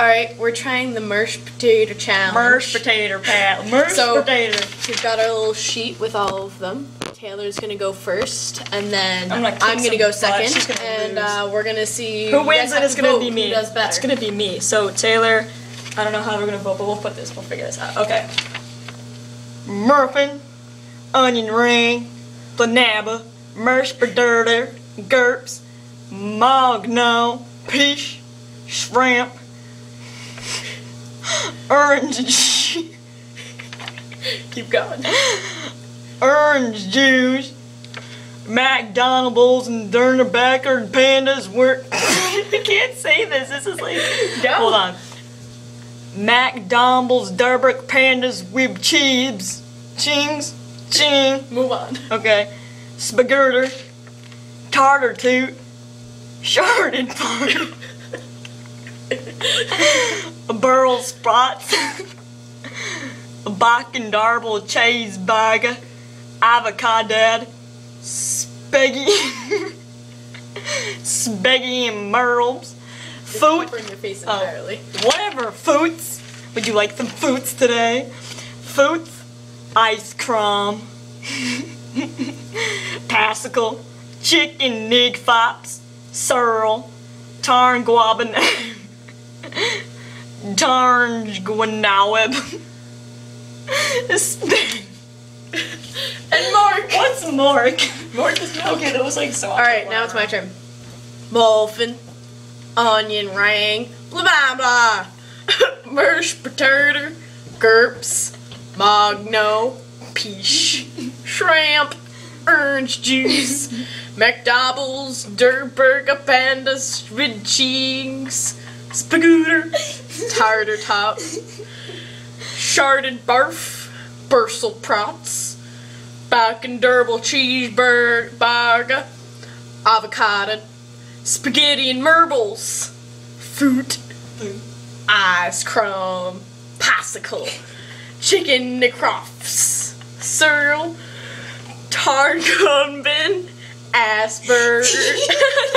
All right, we're trying the Mersh potato challenge. Mersh potato pat. Mersh So- potato. We've got our little sheet with all of them. Taylor's gonna go first, and then I'm I'm gonna gonna, kick some go second, gonna and uh, we're gonna see Who wins guys it have gonna vote be me. Who does better? It's gonna be me. So Taylor, I don't know how we're gonna vote, but we'll put this. We'll figure this out. Okay. Murphin, onion ring, Flanabba, Mersh Berderder, Gerps, Mogno, Peach, Shrimp, Orange, Keep going. orange juice, McDonald's and Dernebacker and Pandas were. I can't say this. This is like. Go. Hold on. McDonald's, Durbrick, Pandas with cheese, chings, ching. Move on. Okay. Spagurter, Tartar Toot, Sharded Part, Burl Spots, Bach and Darble Cheese Bag, Avocado, dad. Speggy, Speggy and Merles, Food, Covering your face Oh. entirely. whatever, Foots. Would you like some Foots today? Foots, Ice Cream, Passicle, Chicken Nig Fops, Searle, Tarn Guaban, Tarn Gwanaweb, And Mark. What's Mark? Mark is okay. That was like so. All right, now it's my turn. Muffin, onion ring, blah blah blah. Mersh potato, Gerps, magno, Peach, Shrimp, Orange Juice, McDoubles, Durburger Pandas, Rid Cheeks, Spagooter, Tartar Top, Sharded Barf, Bursel Prots, Back and Durable Cheeseburger, Burger, Avocado, Spaghetti and Merbles, Fruit, Ice Cream, Popsicle, Chicken necrofts, Searle, Targunbin, Asperger,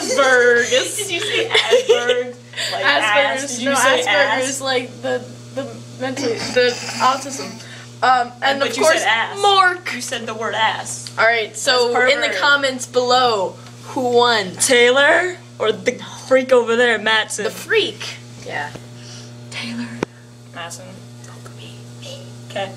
Aspergus. Did you say Asperg? Like ass? Asperger's, you no, Asperger's ass? like the the mental the autism. Um, and But of you course, said ass. Mork. You said the word ass. All right, so in the comments below, who won? Taylor or the freak over there, Matson? The freak. Yeah. Taylor. Matson. Okay.